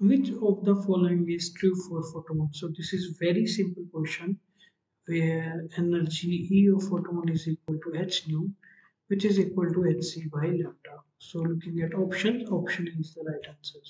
Which of the following is true for photon? So this is very simple question where energy E of photon is equal to h nu which is equal to hc by lambda. So looking at options, option is the right answer.